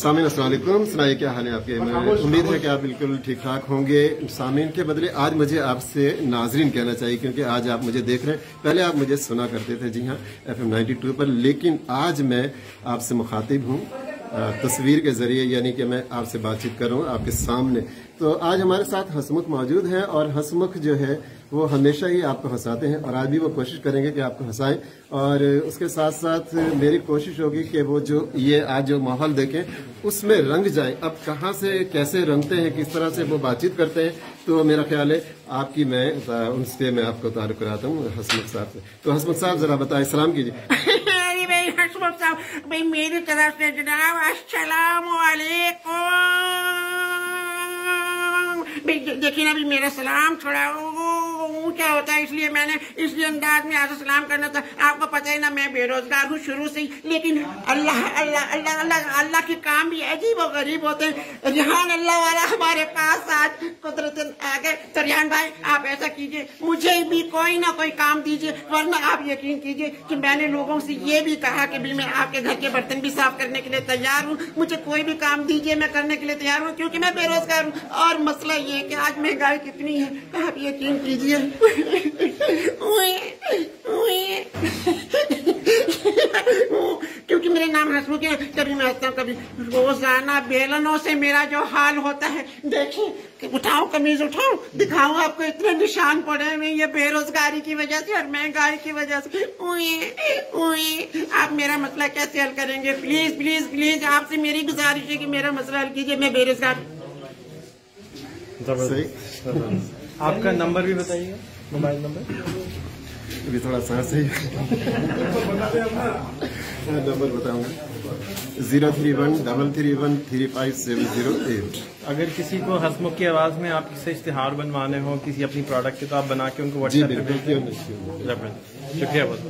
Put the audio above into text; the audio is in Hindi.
सामिन असलम सुनाइए क्या हाल है आपके? मैं उम्मीद है। कि आप बिल्कुल ठीक ठाक होंगे। सामिन के बदले आज मुझे आपसे नाजरीन कहना चाहिए क्योंकि आज आप मुझे देख रहे हैं। पहले आप मुझे सुना करते थे जी हाँ एफ़ एम नाइन्टी टू पर लेकिन आज मैं आपसे मुखातिब हूँ। तस्वीर के ज़रिए यानी कि मैं आपसे बातचीत कर रहा हूँ आपके सामने। तो आज हमारे साथ हसमुख मौजूद है और हसमुख जो है, वो हमेशा ही आपको हंसाते हैं और आज भी वो कोशिश करेंगे कि आपको हंसाएँ। और उसके साथ साथ मेरी कोशिश होगी कि वो जो ये आज जो माहौल देखें, उसमें रंग जाए। अब कहाँ से, कैसे रंगते हैं, किस तरह से वो बातचीत करते हैं तो मेरा ख्याल है आपकी मैं उनसे मैं आपको तारुक कराता हूँ हसमुख साहब से। तो हसमुख साहब, जरा बताए, सलाम कीजिए। हसमुख साहब भाई मेरी तरफ़ से जनाब अस्सलाम देखिए ना अभी मेरा सलाम थोड़ा ऊँचा होता है? इसलिए मैंने इसलिए अंदाज में आज सलाम करना था। आपको पता ही ना, मैं बेरोजगार हूँ शुरू से ही, लेकिन अल्लाह अल्लाह अल्लाह अल्लाह अल्लाह के काम भी अजीब और गरीब होते हैं। रिहान अल्लाह वाला हमारे पास आज कुदरत आ गए। तो रिहान भाई, आप ऐसा कीजिए, मुझे भी कोई ना कोई काम दीजिए, वरना आप यकीन कीजिए कि मैंने लोगों से ये भी कहा कि भी मैं आपके घर के बर्तन भी साफ़ करने के लिए तैयार हूँ। मुझे कोई भी काम दीजिए, मैं करने के लिए तैयार हूँ, क्योंकि मैं बेरोजगार हूँ। और मसला ये है कि आज महँगाई कितनी है, आप यकीन कीजिए। क्योंकि मेरे नाम हसमुख है कभी मैं हंसता हूँ कभी रोज़ाना बेलनों से मेरा जो हाल होता है देखिए उठाओ कमीज उठाओ। दिखाओ आपको इतने निशान पड़े हुए ये बेरोजगारी की वजह से और महँगाई की वजह से। उए, उए, आप मेरा मसला कैसे हल करेंगे? प्लीज़ प्लीज़ प्लीज़ आपसे मेरी गुजारिश है कि मेरा मसला हल कीजिए मैं बेरोजगार आपका नंबर भी बताइए मोबाइल नंबर। अभी थोड़ा सा ही। नंबर बताऊँगा। Zero three one double three one three five seven zero eight. अगर किसी को हसमुख की आवाज़ में आप किसी इश्तेहार बनवाने हो किसी अपनी प्रोडक्ट के तो आप बना के उनको व्हाट्सएप शुक्रिया बहुत।